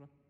уже.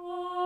Oh.